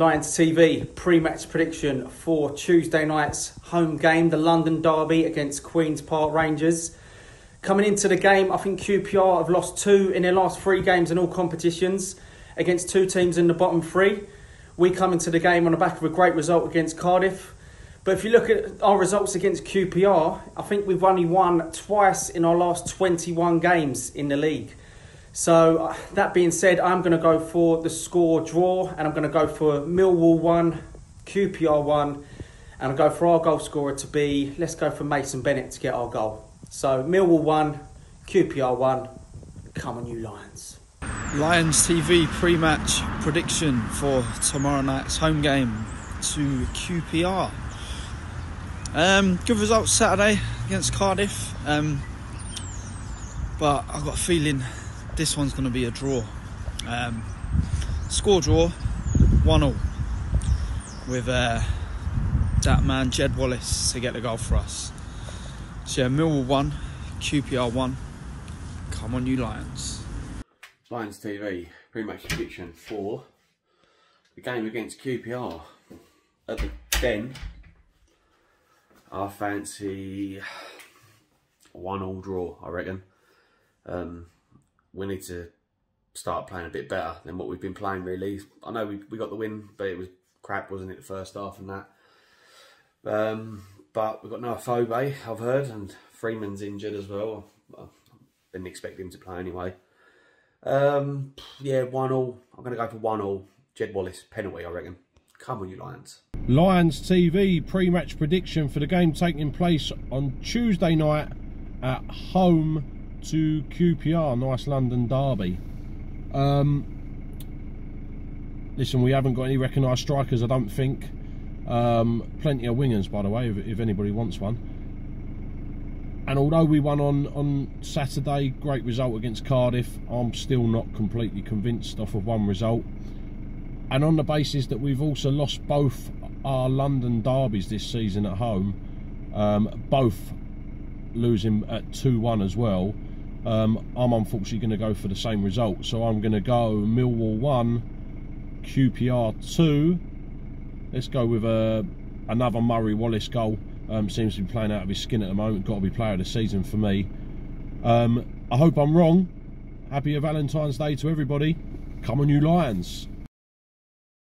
Lions TV pre-match prediction for Tuesday night's home game, the London Derby against Queens Park Rangers. Coming into the game, I think QPR have lost two in their last three games in all competitions against two teams in the bottom three. We come into the game on the back of a great result against Cardiff. But if you look at our results against QPR, I think we've only won twice in our last 21 games in the league. So, that being said, I'm going to go for the score draw and I'm going to go for Millwall 1, QPR 1, and I'll go for our goal scorer to be, let's go for Mason Bennett to get our goal. So, Millwall 1, QPR 1, come on, you Lions. Lions TV pre match prediction for tomorrow night's home game to QPR. Um, good result Saturday against Cardiff, um, but I've got a feeling this one's going to be a draw. Um, score draw, 1 0, with uh, that man Jed Wallace to get the goal for us. So, yeah, Millwall 1, QPR 1. Come on, you Lions. Lions TV pretty much prediction for the game against QPR at the Den. I fancy one all draw. I reckon. Um, we need to start playing a bit better than what we've been playing. Really, I know we we got the win, but it was crap, wasn't it? The first half and that. Um, but we've got no Afobe, I've heard, and Freeman's injured as well. I didn't expect him to play anyway. Um, yeah, one all. I'm going to go for one all. Jed Wallace penalty, I reckon. Come on, you Lions. Lions TV pre-match prediction for the game taking place on Tuesday night at home to QPR, nice London derby. Um, listen, we haven't got any recognised strikers, I don't think. Um, plenty of wingers, by the way, if, if anybody wants one. And although we won on, on Saturday, great result against Cardiff, I'm still not completely convinced off of one result. And on the basis that we've also lost both our London derbies this season at home, um, both losing at 2-1 as well, um, I'm unfortunately going to go for the same result. So I'm going to go Millwall 1, QPR 2. Let's go with a, uh, another Murray Wallace goal. Um, seems to be playing out of his skin at the moment. Got to be player of the season for me. Um, I hope I'm wrong. Happy Valentine's Day to everybody. Come on, you Lions.